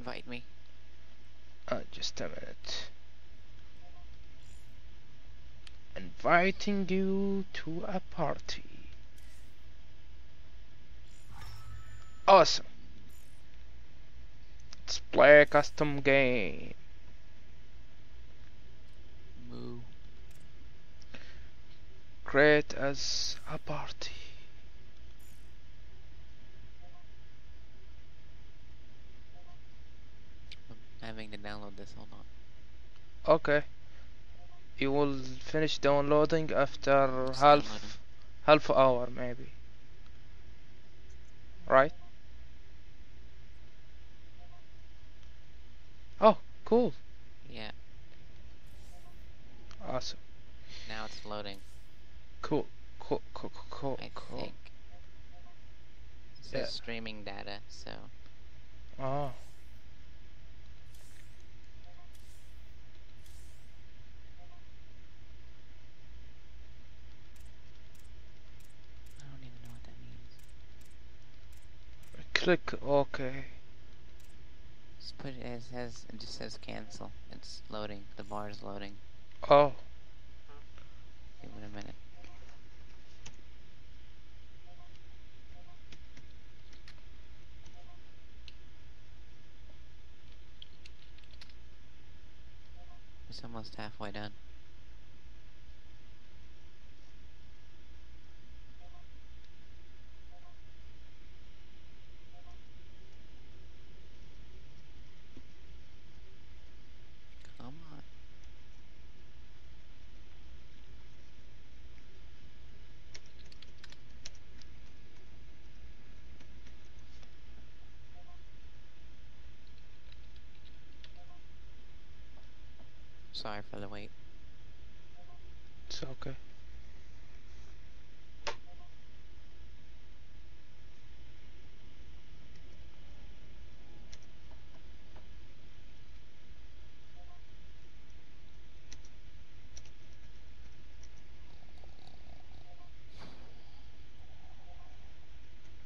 invite me. Uh, just a minute. Inviting you to a party. Awesome. Let's play a custom game. Moo. Create as a party. I'm having to download this. Hold on. Okay. You will finish downloading after half downloading. half hour maybe. Right? Oh, cool. Yeah. Awesome. Now it's loading. Cool. Cool. Cool. Cool. Cool. I cool. think. It says Yeah. streaming data. So Oh. I don't even know what that means. Click OK. Just put it as says. It just says cancel. It's loading. The bar is loading. Oh. Give it a minute. It's almost halfway done. Come on. Sorry for the wait. It's okay.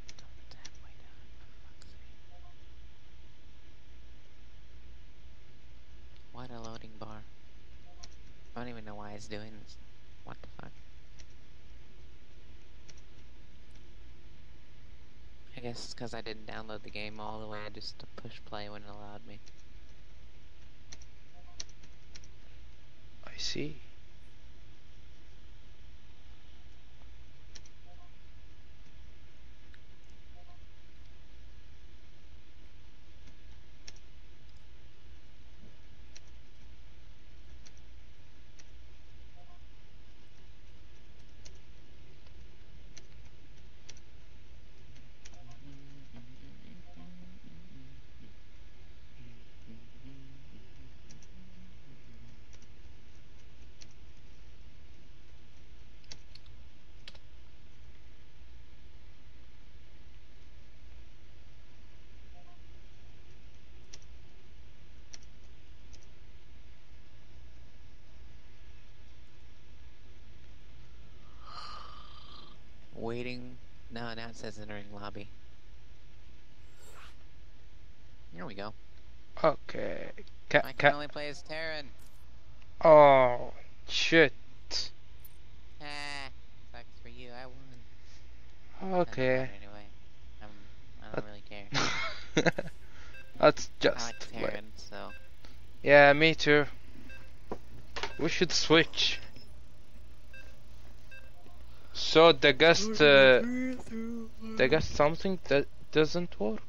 It's halfway done, for fuck's sake. What a loading bar. I don't even know why it's doing this. What the fuck? I guess it's because I didn't download the game all the way, I just push play when it allowed me. I see. No, now it says entering lobby. Here we go. Okay. Ca I can only play as Terran. oh, shit. Ah, sucks for you. I won. Okay. that Anyway, I'm, I don't really care. I just like. Terran, so Yeah, me too. We should switch. So the guest, uh, the guest something that doesn't work.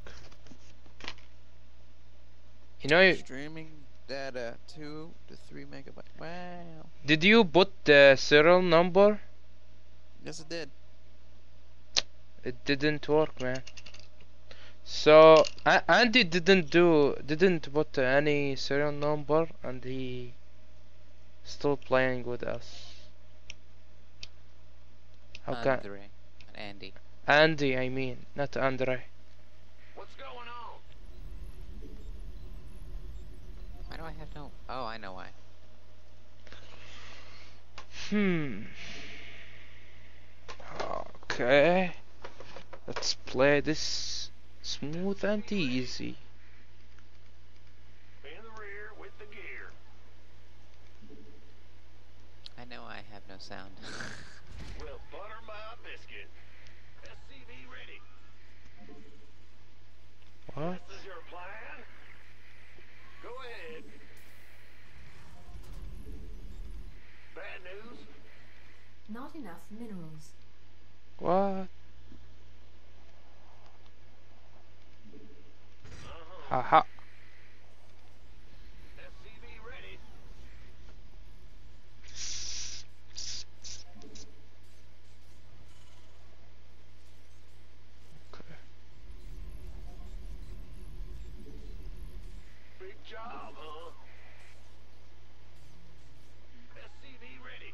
You know, you- streaming data two to three megabyte. Wow. did you put the serial number? Yes, it did. It didn't work, man. So A- Andy didn't do, didn't put any serial number, and he still playing with us. How Andre. Andy. Andy, I mean, not Andre. What's going on? Why do I have no? Oh, I know why. Hmm. Okay. Let's play this smooth and easy. I know I have no sound. SCV ready. What? This is your plan? Go ahead. Bad news? Not enough minerals. What? Uh-huh. Haha. SCV ready. Okay. Big job, huh? SCV ready.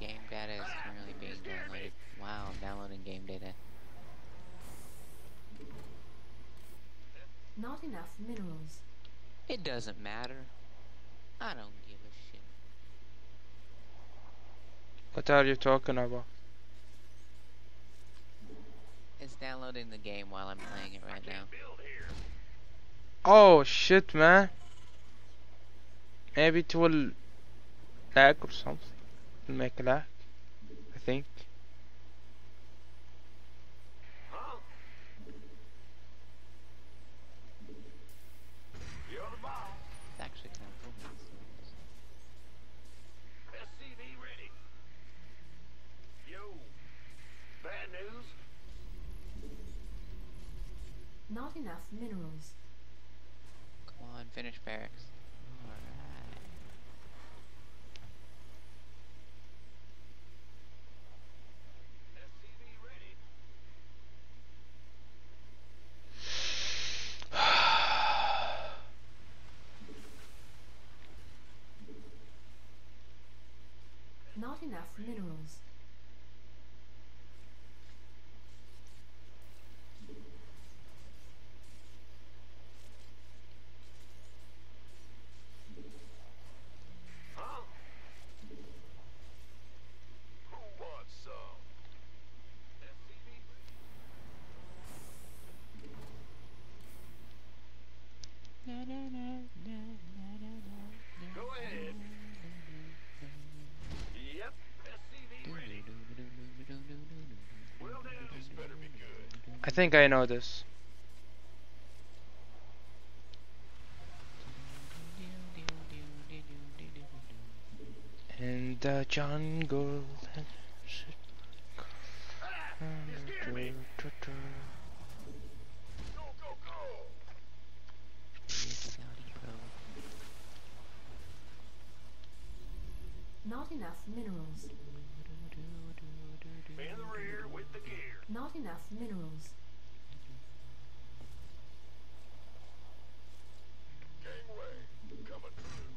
game data is currently being downloaded. Wow, I'm downloading game data. Not enough minerals. It doesn't matter. I don't give a shit. What are you talking about? It's downloading the game while I'm playing it right now. Oh shit, man. Maybe it will lag or something. It'll make a lag. I think. Not enough minerals. Come on, finish barracks. Alright. Not enough minerals. Think I know this. In the jungle. Not enough minerals. Be in the rear with the gear. Not enough minerals. Gangway, coming through.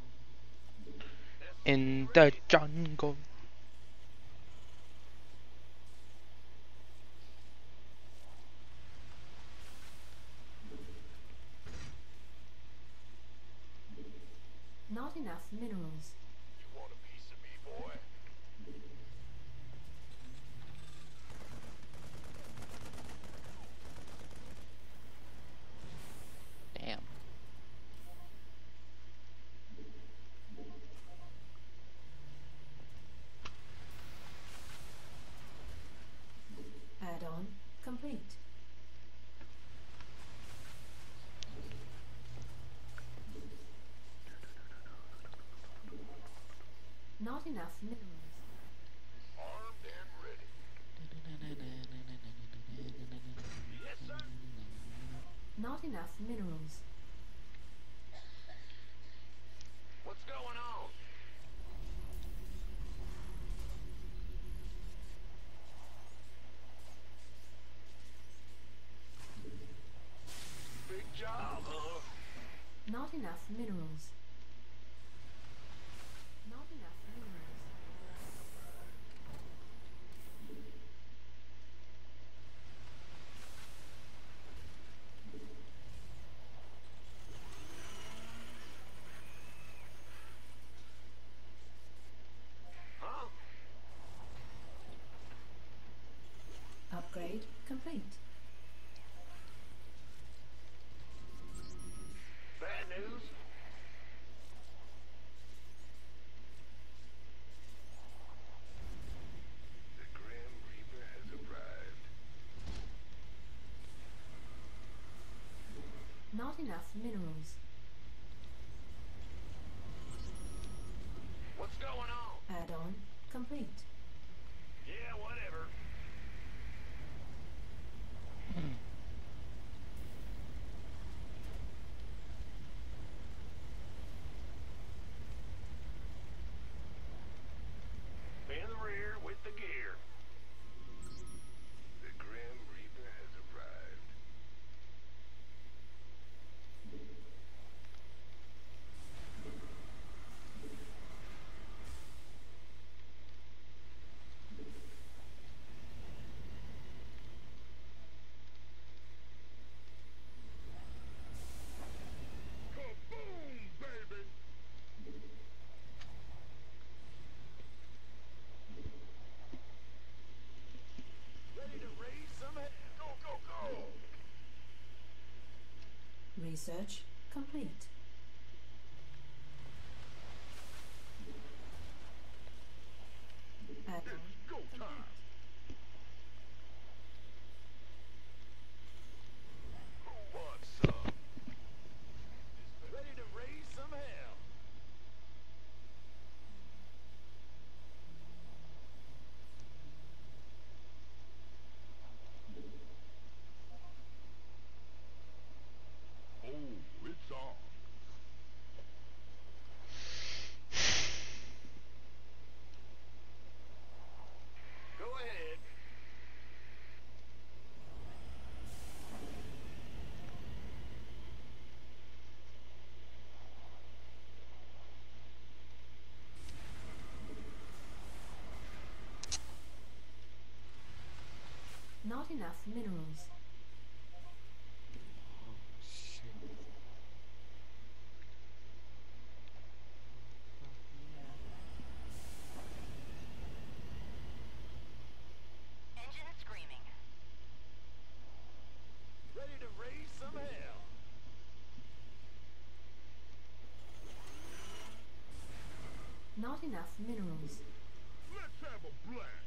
In the jungle. Not enough minerals. You want a piece of me, boy? Damn. Add-on complete. Not enough minerals. Armed and ready. Yes, sir. Not enough minerals. What's going on? Big job, huh? Not enough minerals. made complaint. Bad news? The Grim Reaper has arrived. Not enough minerals. What's going on? Add-on complete. Research complete. Add-on It's go time. Who wants some? Ready to raise some hell. Oh, it's on. Go ahead. Not enough minerals. Engine screaming. Ready to raise some hell. Not enough minerals. Let's have a blast.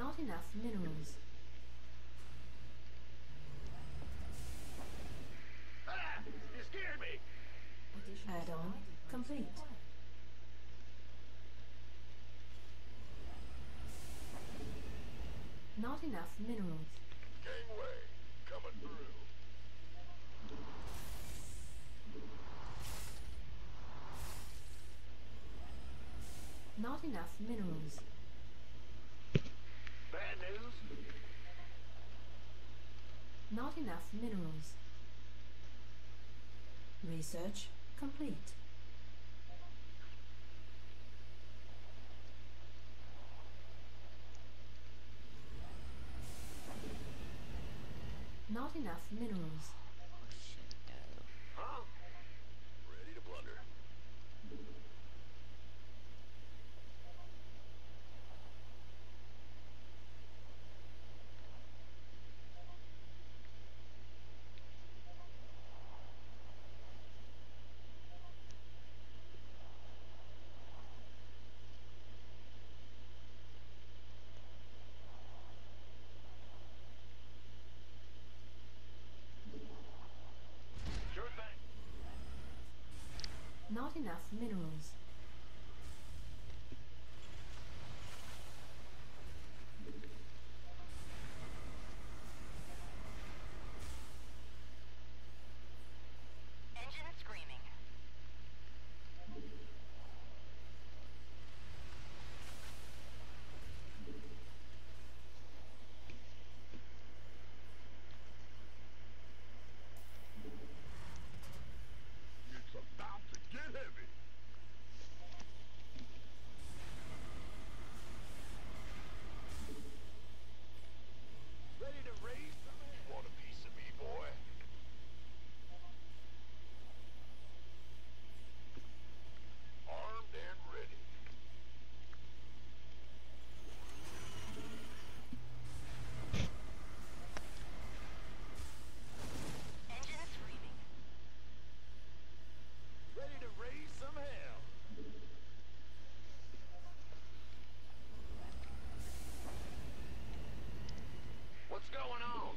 Not enough minerals. Ah! You scared me. Add-on complete. Not enough minerals. Gangway coming through. Not enough minerals. Bad news. Not enough minerals. Research complete. Not enough minerals. Oh shit, no. Huh? Ready to blunder. Sure thing. Not enough minerals. going on?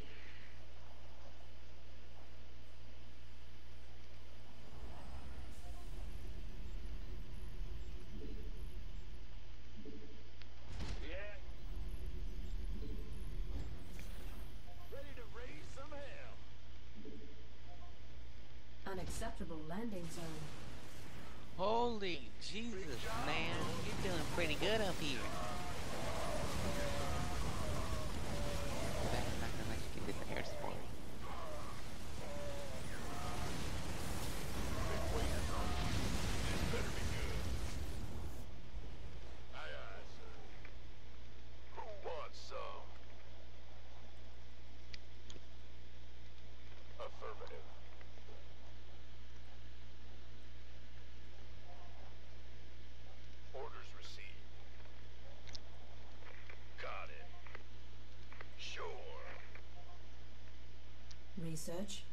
Unacceptable landing zone. Holy Jesus, man. You're doing pretty good up here. research.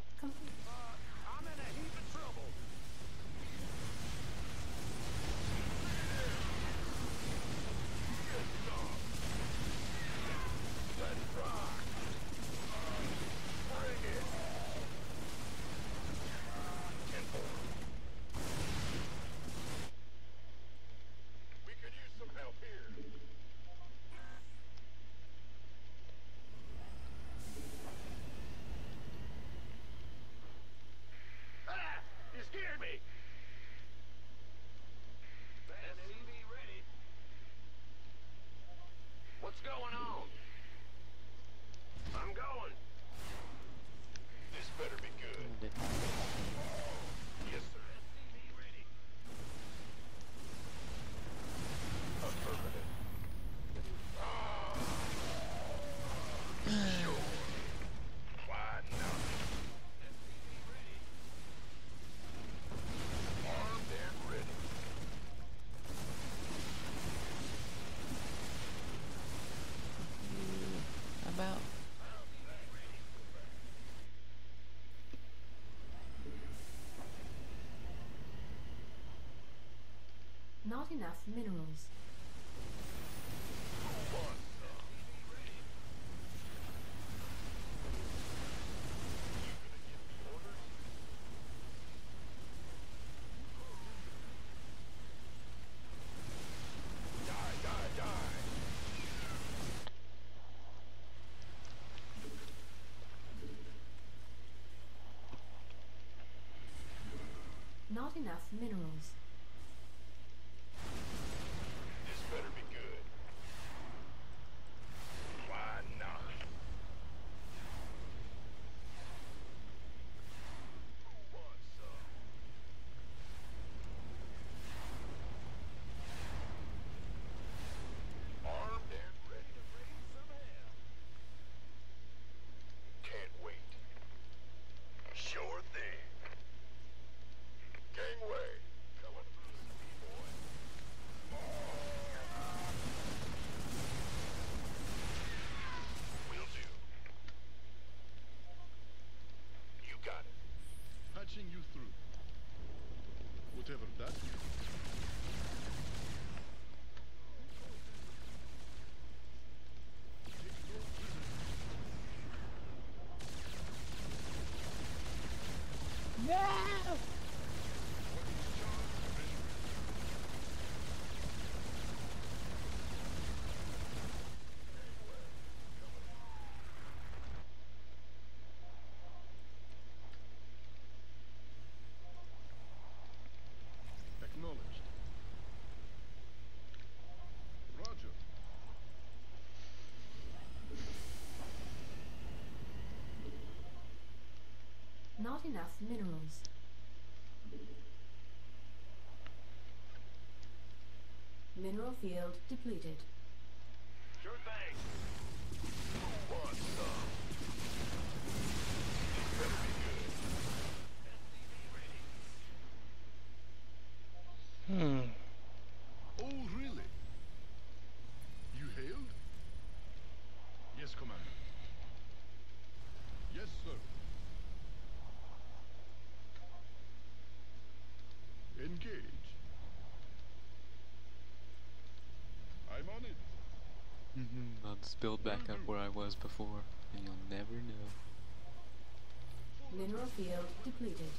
not enough minerals. not enough minerals. not enough minerals. Mineral field depleted. let's build back up where I was before, and you'll never know. Mineral field depleted.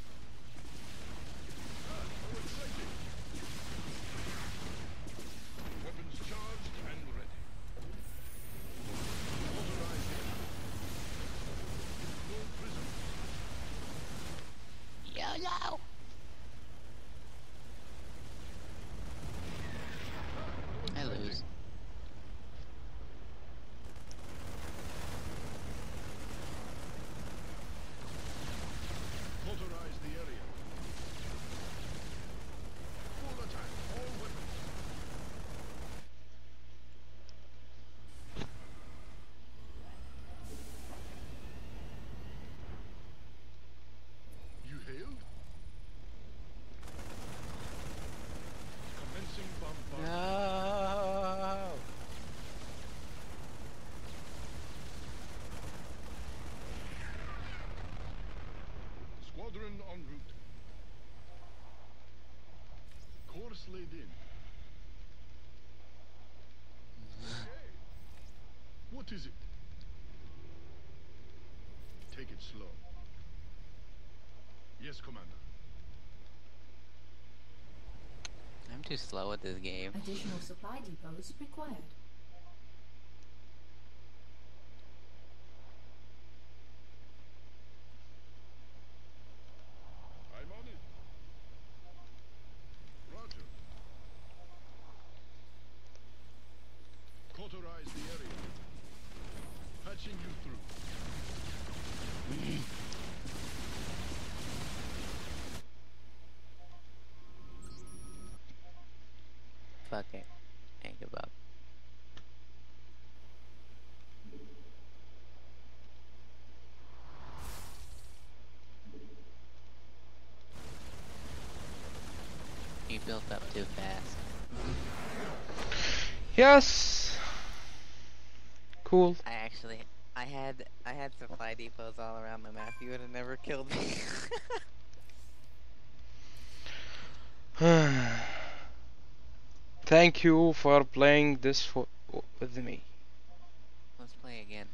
en route. Course laid in. Okay. What is it? Take it slow. Yes, Commander. I'm too slow at this game. Additional supply depots required. Fuck it. I give up. You built up too fast. Yes. Cool. I actually, I had, I had supply depots all around the map. You would have never killed me. Thank you for playing this fo- with me. Let's play again.